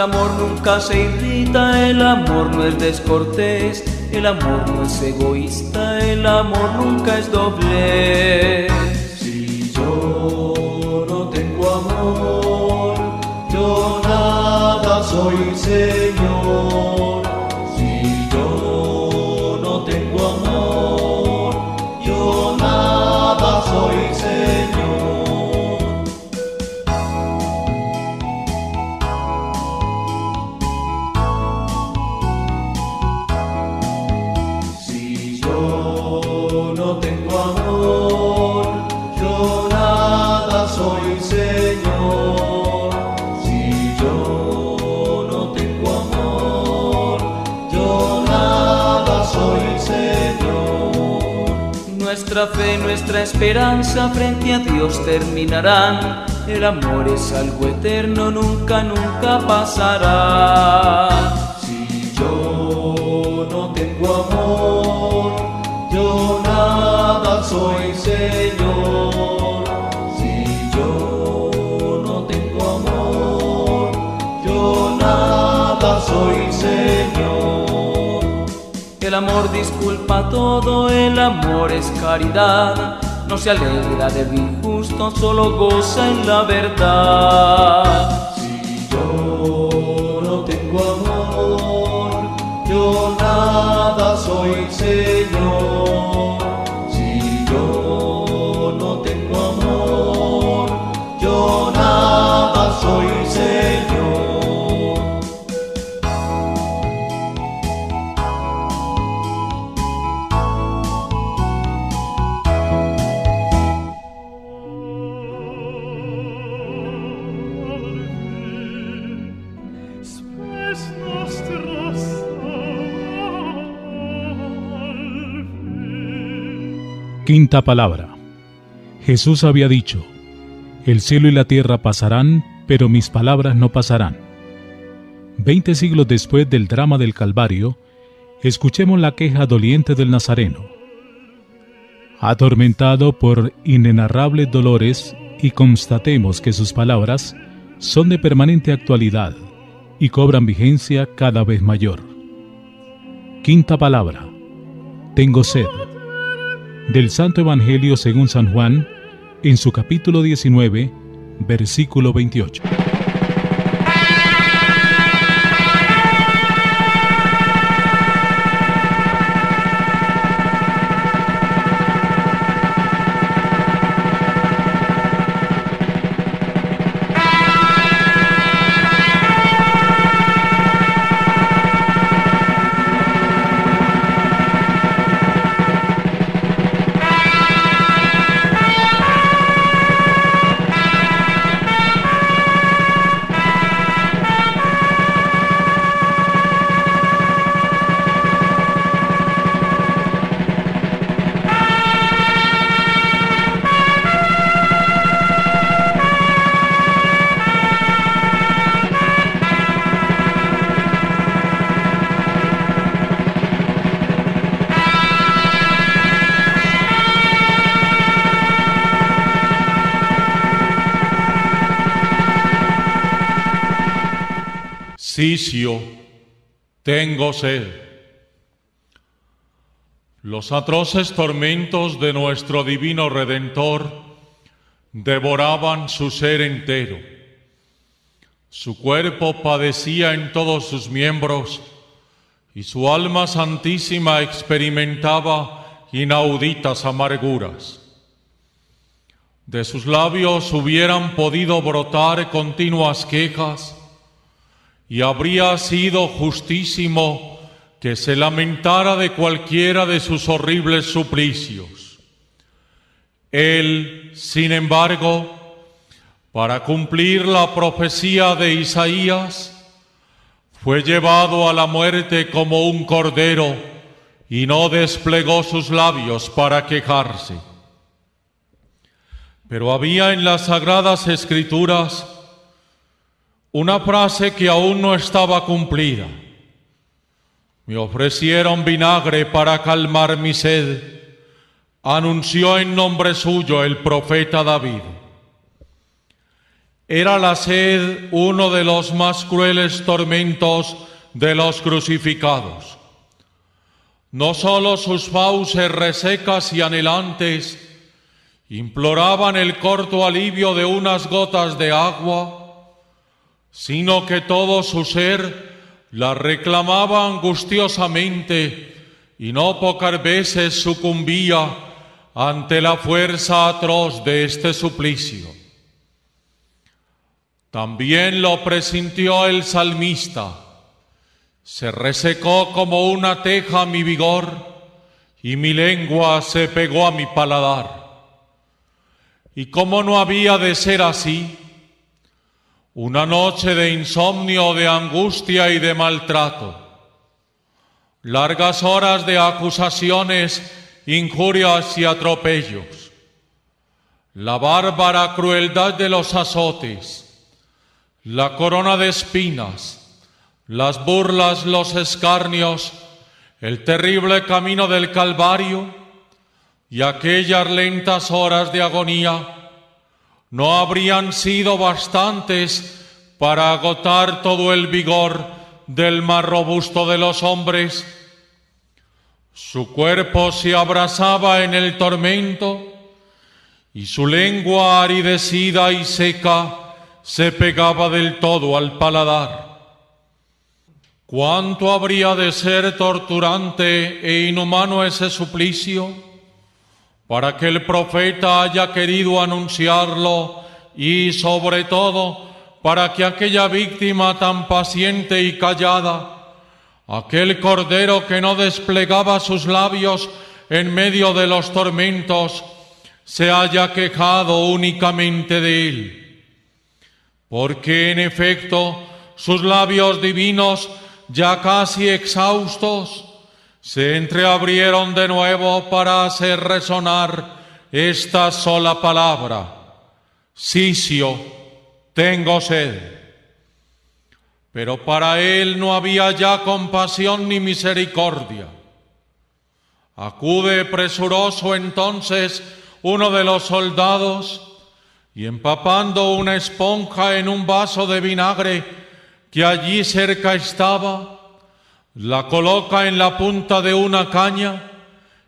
El amor nunca se irrita, el amor no es descortés, el amor no es egoísta, el amor nunca es doble. Si yo no tengo amor, yo nada soy, Señor. Esperanza frente a Dios terminarán. El amor es algo eterno, nunca, nunca pasará. Si yo no tengo amor, yo nada soy, Señor. Si yo no tengo amor, yo nada soy, Señor. El amor disculpa todo, el amor es caridad. Se alegra del injusto, solo goza en la verdad. Si yo no tengo amor, yo nada soy, Señor. Si yo no tengo amor, yo nada soy, Señor. Quinta palabra. Jesús había dicho, El cielo y la tierra pasarán, pero mis palabras no pasarán. Veinte siglos después del drama del Calvario, escuchemos la queja doliente del Nazareno. Atormentado por inenarrables dolores y constatemos que sus palabras son de permanente actualidad y cobran vigencia cada vez mayor. Quinta palabra. Tengo sed. Del Santo Evangelio según San Juan, en su capítulo 19, versículo 28. Tengo sed. Los atroces tormentos de nuestro divino Redentor devoraban su ser entero. Su cuerpo padecía en todos sus miembros y su alma santísima experimentaba inauditas amarguras. De sus labios hubieran podido brotar continuas quejas y habría sido justísimo que se lamentara de cualquiera de sus horribles suplicios. Él, sin embargo, para cumplir la profecía de Isaías, fue llevado a la muerte como un cordero y no desplegó sus labios para quejarse. Pero había en las sagradas escrituras una frase que aún no estaba cumplida. Me ofrecieron vinagre para calmar mi sed, anunció en nombre suyo el profeta David. Era la sed uno de los más crueles tormentos de los crucificados. No sólo sus fauces resecas y anhelantes imploraban el corto alivio de unas gotas de agua, sino que todo su ser la reclamaba angustiosamente y no pocas veces sucumbía ante la fuerza atroz de este suplicio. También lo presintió el salmista. Se resecó como una teja mi vigor y mi lengua se pegó a mi paladar. Y como no había de ser así, una noche de insomnio, de angustia y de maltrato, largas horas de acusaciones, injurias y atropellos, la bárbara crueldad de los azotes, la corona de espinas, las burlas, los escarnios, el terrible camino del Calvario. Y aquellas lentas horas de agonía no habrían sido bastantes para agotar todo el vigor del más robusto de los hombres. Su cuerpo se abrasaba en el tormento y su lengua aridecida y seca se pegaba del todo al paladar. ¿Cuánto habría de ser torturante e inhumano ese suplicio para que el profeta haya querido anunciarlo y sobre todo para que aquella víctima tan paciente y callada, aquel cordero que no desplegaba sus labios en medio de los tormentos, se haya quejado únicamente de él? porque en efecto sus labios divinos, ya casi exhaustos, se entreabrieron de nuevo para hacer resonar esta sola palabra, Sicio, tengo sed. Pero para él no había ya compasión ni misericordia. Acude presuroso entonces uno de los soldados, y empapando una esponja en un vaso de vinagre que allí cerca estaba, la coloca en la punta de una caña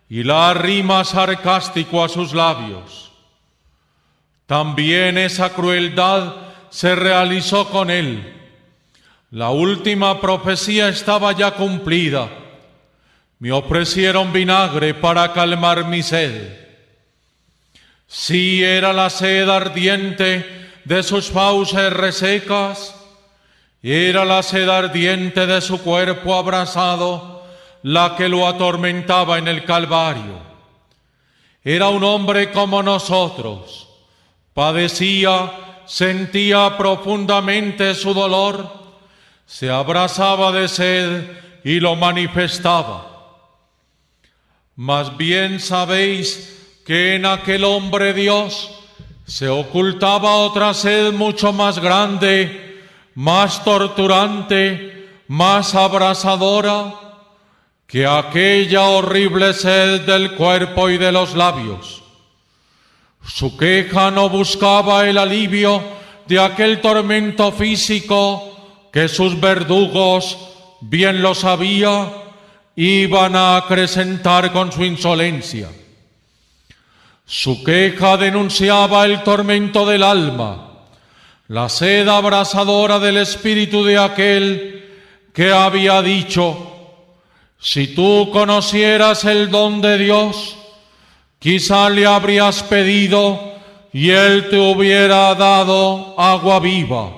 y la arrima sarcástico a sus labios. También esa crueldad se realizó con él. La última profecía estaba ya cumplida. Me ofrecieron vinagre para calmar mi sed. Sí era la sed ardiente de sus fauces resecas, era la sed ardiente de su cuerpo abrasado la que lo atormentaba en el Calvario. Era un hombre como nosotros, padecía, sentía profundamente su dolor, se abrazaba de sed y lo manifestaba. Más bien sabéis que en aquel hombre Dios se ocultaba otra sed mucho más grande, más torturante, más abrasadora que aquella horrible sed del cuerpo y de los labios. Su queja no buscaba el alivio de aquel tormento físico que sus verdugos, bien lo sabía, iban a acrecentar con su insolencia. Su queja denunciaba el tormento del alma, la sed abrasadora del espíritu de aquel que había dicho, si tú conocieras el don de Dios, quizá le habrías pedido y él te hubiera dado agua viva.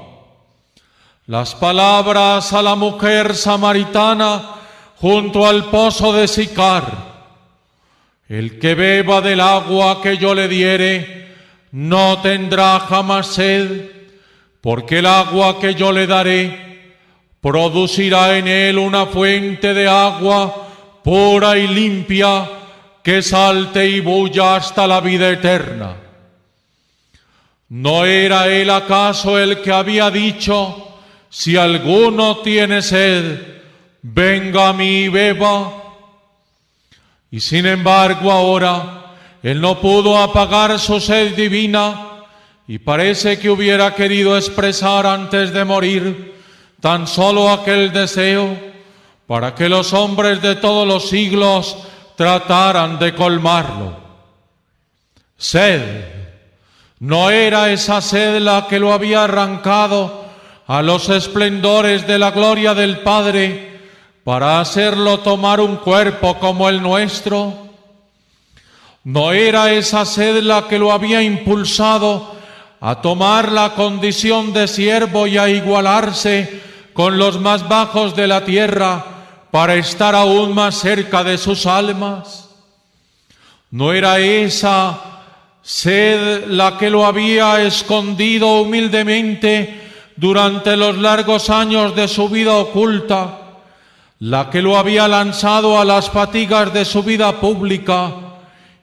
Las palabras a la mujer samaritana junto al pozo de Sicar. El que beba del agua que yo le diere no tendrá jamás sed, porque el agua que yo le daré producirá en él una fuente de agua pura y limpia que salte y bulla hasta la vida eterna. ¿No era él acaso el que había dicho, si alguno tiene sed, venga a mí y beba? Y sin embargo ahora él no pudo apagar su sed divina y parece que hubiera querido expresar antes de morir tan solo aquel deseo para que los hombres de todos los siglos trataran de colmarlo. Sed, ¿no era esa sed la que lo había arrancado a los esplendores de la gloria del Padre para hacerlo tomar un cuerpo como el nuestro? ¿No era esa sed la que lo había impulsado a tomar la condición de siervo y a igualarse con los más bajos de la tierra para estar aún más cerca de sus almas? ¿No era esa sed la que lo había escondido humildemente durante los largos años de su vida oculta? la que lo había lanzado a las fatigas de su vida pública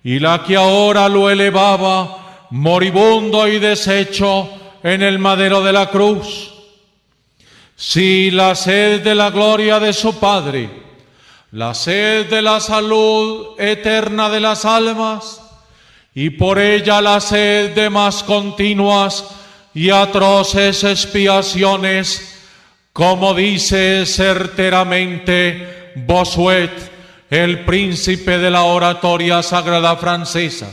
y la que ahora lo elevaba moribundo y deshecho en el madero de la cruz. Si la sed de la gloria de su Padre, la sed de la salud eterna de las almas, y por ella la sed de más continuas y atroces expiaciones, como dice certeramente Bossuet, el príncipe de la oratoria sagrada francesa.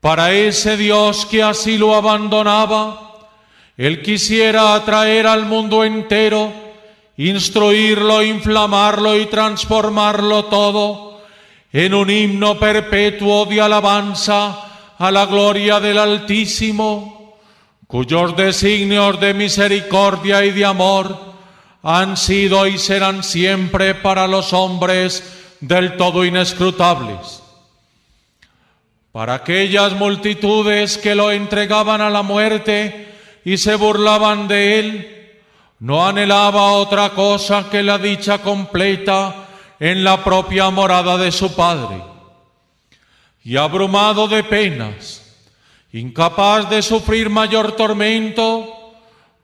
Para ese Dios que así lo abandonaba, él quisiera atraer al mundo entero, instruirlo, inflamarlo y transformarlo todo en un himno perpetuo de alabanza a la gloria del Altísimo, cuyos designios de misericordia y de amor han sido y serán siempre para los hombres del todo inescrutables. Para aquellas multitudes que lo entregaban a la muerte y se burlaban de él, no anhelaba otra cosa que la dicha completa en la propia morada de su Padre. Y abrumado de penas, incapaz de sufrir mayor tormento,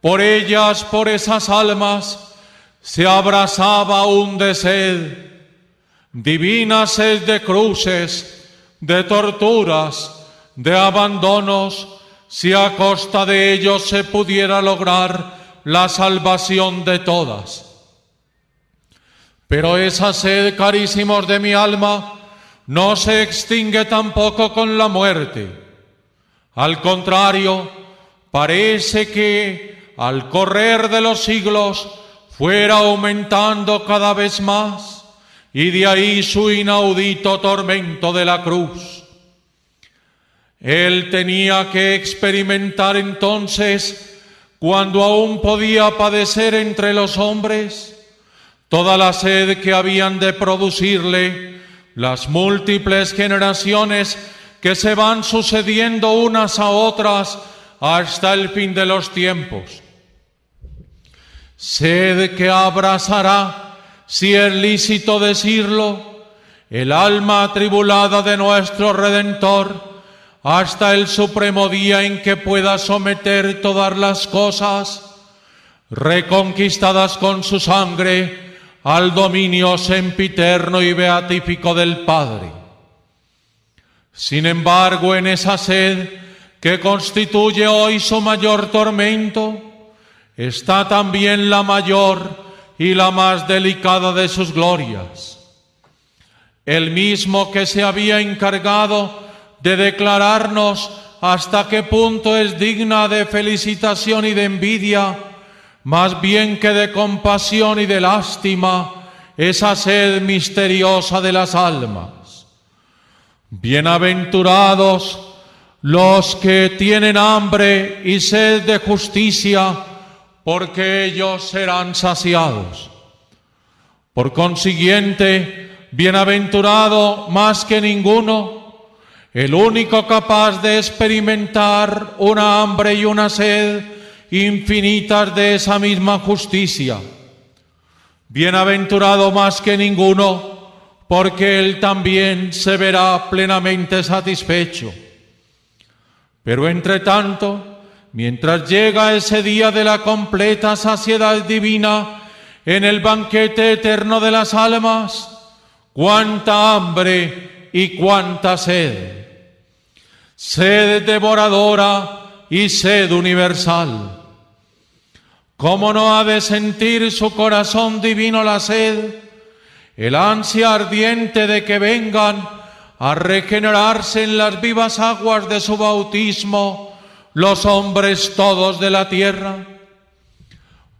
por ellas, por esas almas, se abrazaba un de sed, divina sed de cruces, de torturas, de abandonos, si a costa de ellos se pudiera lograr la salvación de todas. Pero esa sed, carísimos de mi alma, no se extingue tampoco con la muerte. Al contrario, parece que al correr de los siglos fuera aumentando cada vez más y de ahí su inaudito tormento de la cruz. Él tenía que experimentar entonces, cuando aún podía padecer entre los hombres, toda la sed que habían de producirle las múltiples generaciones que se van sucediendo unas a otras hasta el fin de los tiempos. Sed que abrazará, si es lícito decirlo, el alma atribulada de nuestro Redentor hasta el supremo día en que pueda someter todas las cosas, reconquistadas con su sangre, al dominio sempiterno y beatífico del Padre. Sin embargo, en esa sed que constituye hoy su mayor tormento, está también la mayor y la más delicada de sus glorias. El mismo que se había encargado de declararnos hasta qué punto es digna de felicitación y de envidia, más bien que de compasión y de lástima, esa sed misteriosa de las almas. Bienaventurados los que tienen hambre y sed de justicia, porque ellos serán saciados. Por consiguiente, bienaventurado más que ninguno, el único capaz de experimentar una hambre y una sed infinitas de esa misma justicia. Bienaventurado más que ninguno, porque él también se verá plenamente satisfecho. Pero entre tanto, mientras llega ese día de la completa saciedad divina en el banquete eterno de las almas, cuánta hambre y cuánta sed. Sed devoradora y sed universal. ¿Cómo no ha de sentir su corazón divino la sed? el ansia ardiente de que vengan a regenerarse en las vivas aguas de su bautismo los hombres todos de la tierra?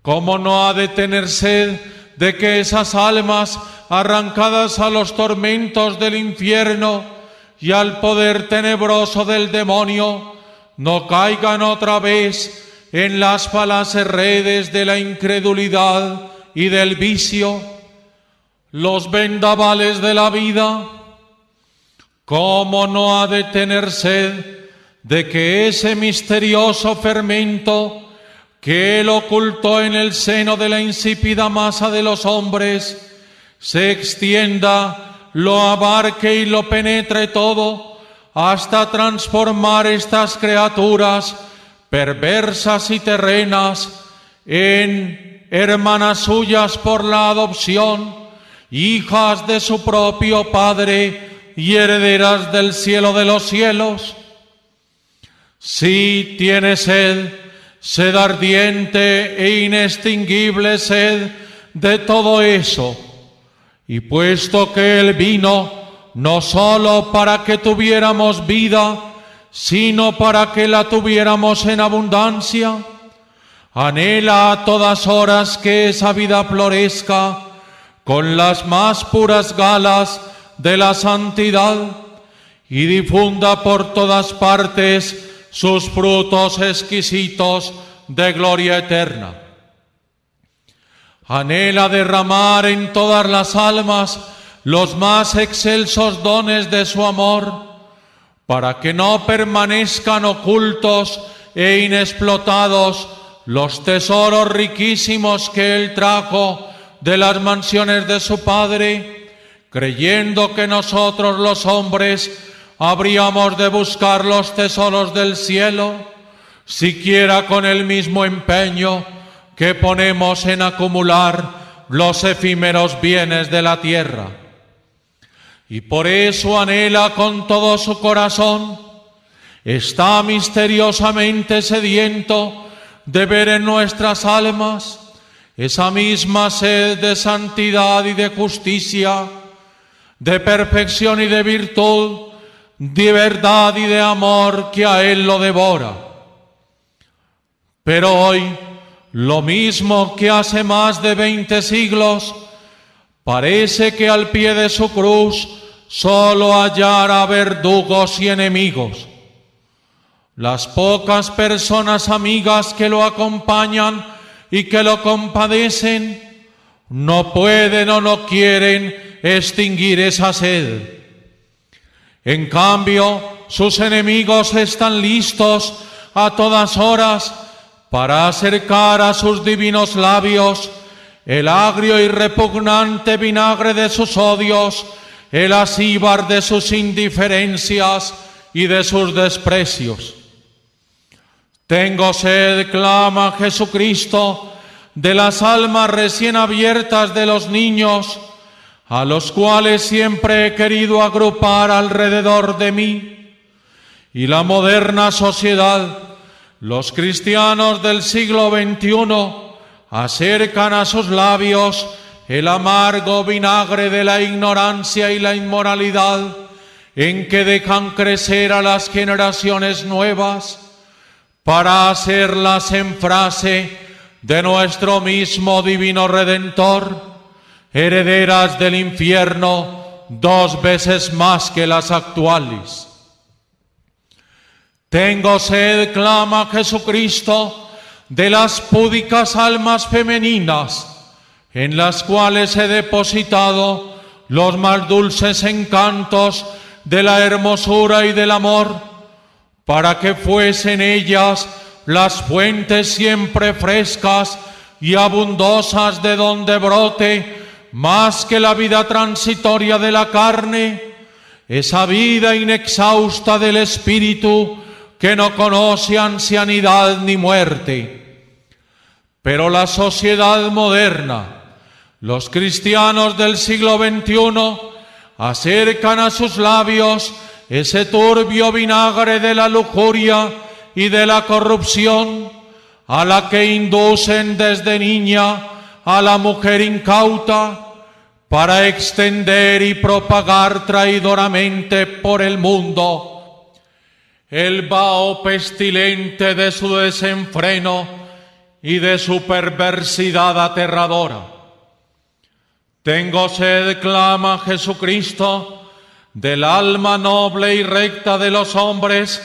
¿Cómo no ha de tener sed de que esas almas arrancadas a los tormentos del infierno y al poder tenebroso del demonio no caigan otra vez en las falaces redes de la incredulidad y del vicio? los vendavales de la vida, ¿cómo no ha de tener sed de que ese misterioso fermento que él ocultó en el seno de la insípida masa de los hombres se extienda, lo abarque y lo penetre todo hasta transformar estas criaturas perversas y terrenas en hermanas suyas por la adopción? hijas de su propio Padre y herederas del cielo de los cielos. Si tiene sed, sed ardiente e inextinguible sed de todo eso, y puesto que Él vino no sólo para que tuviéramos vida, sino para que la tuviéramos en abundancia, anhela a todas horas que esa vida florezca con las más puras galas de la santidad y difunda por todas partes sus frutos exquisitos de gloria eterna. Anhela derramar en todas las almas los más excelsos dones de su amor, para que no permanezcan ocultos e inexplotados los tesoros riquísimos que Él trajo de las mansiones de su Padre, creyendo que nosotros los hombres habríamos de buscar los tesoros del cielo, siquiera con el mismo empeño que ponemos en acumular los efímeros bienes de la tierra. Y por eso anhela con todo su corazón, está misteriosamente sediento de ver en nuestras almas esa misma sed de santidad y de justicia, de perfección y de virtud, de verdad y de amor que a Él lo devora. Pero hoy, lo mismo que hace más de veinte siglos, parece que al pie de su cruz solo hallara verdugos y enemigos. Las pocas personas amigas que lo acompañan y que lo compadecen, no pueden o no quieren extinguir esa sed. En cambio, sus enemigos están listos a todas horas para acercar a sus divinos labios el agrio y repugnante vinagre de sus odios, el asíbar de sus indiferencias y de sus desprecios. Tengo sed, clama Jesucristo, de las almas recién abiertas de los niños, a los cuales siempre he querido agrupar alrededor de mí. Y la moderna sociedad Los cristianos del siglo XXI acercan a sus labios el amargo vinagre de la ignorancia y la inmoralidad en que dejan crecer a las generaciones nuevas para hacerlas en frase de nuestro mismo divino Redentor, herederas del infierno dos veces más que las actuales. Tengo sed, clama Jesucristo, de las púdicas almas femeninas, en las cuales he depositado los más dulces encantos de la hermosura y del amor, para que fuesen ellas las fuentes siempre frescas y abundosas de donde brote más que la vida transitoria de la carne, esa vida inexhausta del espíritu que no conoce ancianidad ni muerte. Pero la sociedad moderna, los cristianos del siglo XXI, acercan a sus labios ese turbio vinagre de la lujuria y de la corrupción, a la que inducen desde niña a la mujer incauta, para extender y propagar traidoramente por el mundo el vaho pestilente de su desenfreno y de su perversidad aterradora. Tengo sed, clama Jesucristo, del alma noble y recta de los hombres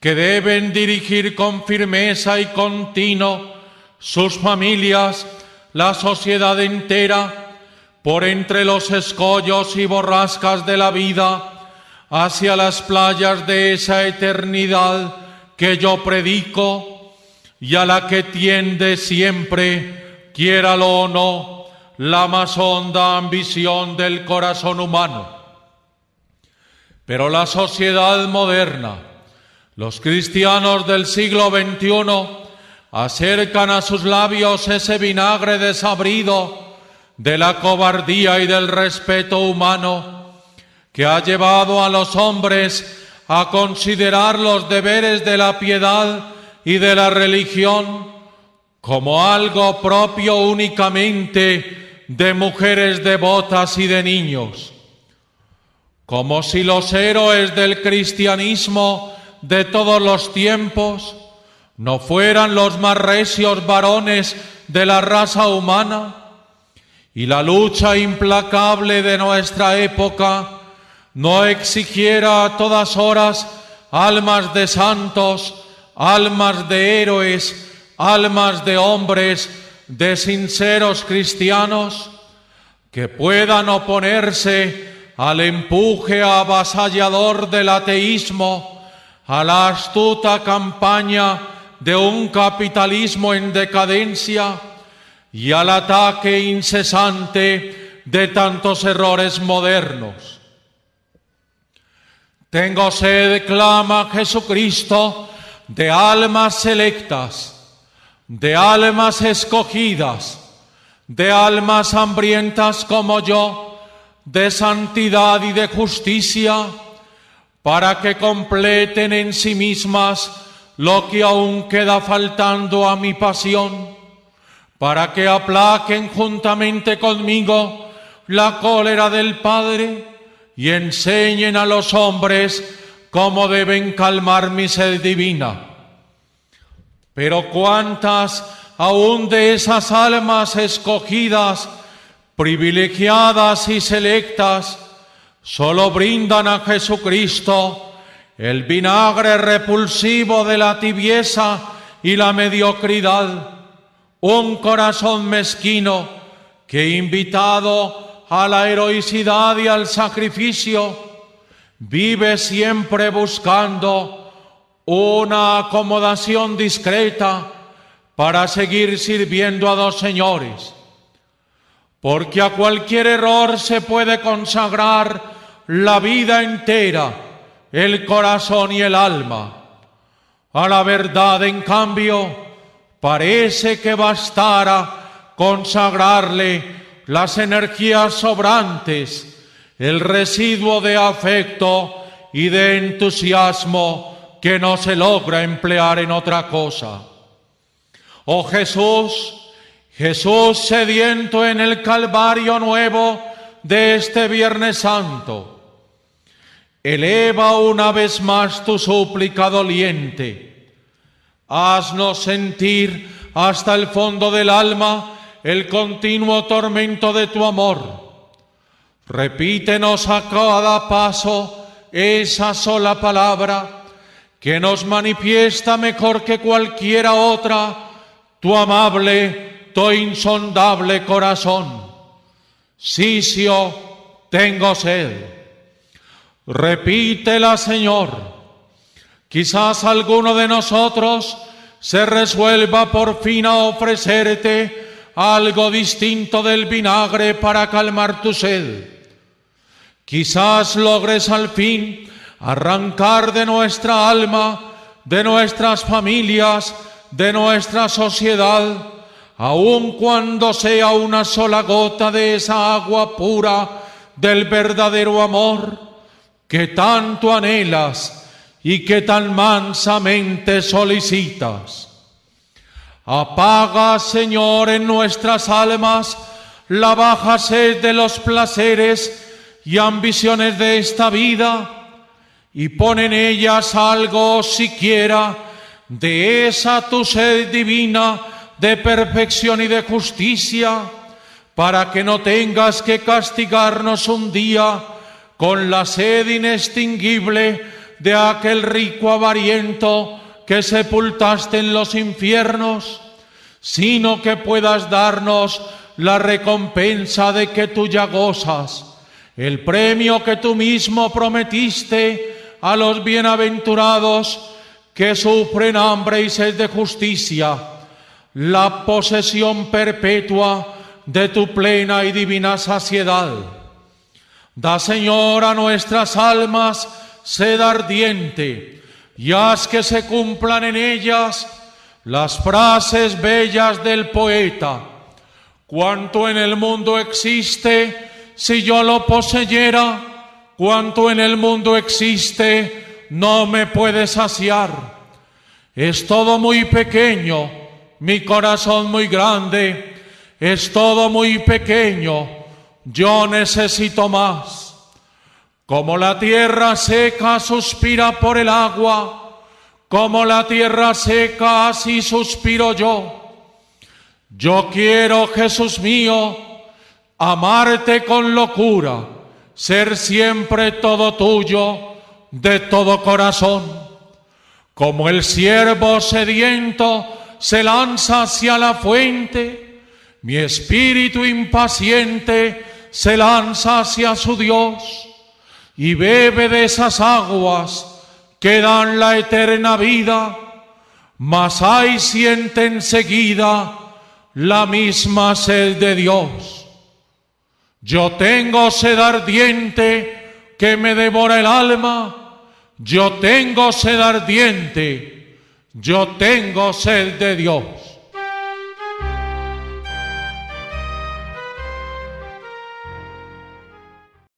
que deben dirigir con firmeza y continuo sus familias, la sociedad entera, por entre los escollos y borrascas de la vida, hacia las playas de esa eternidad que yo predico y a la que tiende siempre, quiéralo o no, la más honda ambición del corazón humano. Pero la sociedad moderna, los cristianos del siglo XXI, acercan a sus labios ese vinagre desabrido, de la cobardía y del respeto humano que ha llevado a los hombres a considerar los deberes de la piedad y de la religión como algo propio únicamente de mujeres devotas y de niños, como si los héroes del cristianismo de todos los tiempos no fueran los más recios varones de la raza humana, y la lucha implacable de nuestra época no exigiera a todas horas almas de santos, almas de héroes, almas de hombres, de sinceros cristianos, que puedan oponerse al empuje avasallador del ateísmo, a la astuta campaña de un capitalismo en decadencia, y al ataque incesante de tantos errores modernos. Tengo sed, clama Jesucristo, de almas selectas, de almas escogidas, de almas hambrientas como yo, de santidad y de justicia, para que completen en sí mismas lo que aún queda faltando a mi pasión para que aplaquen juntamente conmigo la cólera del Padre y enseñen a los hombres cómo deben calmar mi sed divina. Pero cuántas aún de esas almas escogidas, privilegiadas y selectas, solo brindan a Jesucristo el vinagre repulsivo de la tibieza y la mediocridad un corazón mezquino que invitado a la heroicidad y al sacrificio, vive siempre buscando una acomodación discreta para seguir sirviendo a dos señores. Porque a cualquier error se puede consagrar la vida entera, el corazón y el alma. A la verdad, en cambio, parece que bastara consagrarle las energías sobrantes, el residuo de afecto y de entusiasmo que no se logra emplear en otra cosa. Oh Jesús, Jesús sediento en el Calvario nuevo de este Viernes Santo, eleva una vez más tu súplica doliente. Haznos sentir hasta el fondo del alma el continuo tormento de tu amor. Repítenos a cada paso esa sola palabra que nos manifiesta mejor que cualquiera otra tu amable, tu insondable corazón. Sicio, tengo sed. Repítela, Señor. Quizás alguno de nosotros se resuelva por fin a ofrecerte algo distinto del vinagre para calmar tu sed. Quizás logres al fin arrancar de nuestra alma, de nuestras familias, de nuestra sociedad, aun cuando sea una sola gota de esa agua pura del verdadero amor que tanto anhelas y que tan mansamente solicitas. Apaga, Señor, en nuestras almas la baja sed de los placeres y ambiciones de esta vida y pon en ellas algo siquiera de esa tu sed divina de perfección y de justicia, para que no tengas que castigarnos un día con la sed inextinguible de aquel rico avariento que sepultaste en los infiernos, sino que puedas darnos la recompensa de que tú ya gozas, el premio que tú mismo prometiste a los bienaventurados que sufren hambre y sed de justicia, la posesión perpetua de tu plena y divina saciedad. Da, Señor, a nuestras almas sed ardiente y haz que se cumplan en ellas las frases bellas del poeta. Cuanto en el mundo existe, si yo lo poseyera, cuanto en el mundo existe, no me puede saciar. Es todo muy pequeño, mi corazón muy grande, es todo muy pequeño, yo necesito más. Como la tierra seca suspira por el agua, como la tierra seca así suspiro yo. Yo quiero, Jesús mío, amarte con locura, ser siempre todo tuyo, de todo corazón. Como el siervo sediento se lanza hacia la fuente, mi espíritu impaciente se lanza hacia su Dios y bebe de esas aguas que dan la eterna vida, mas hay siente enseguida la misma sed de Dios. Yo tengo sed ardiente que me devora el alma, yo tengo sed ardiente, yo tengo sed de Dios.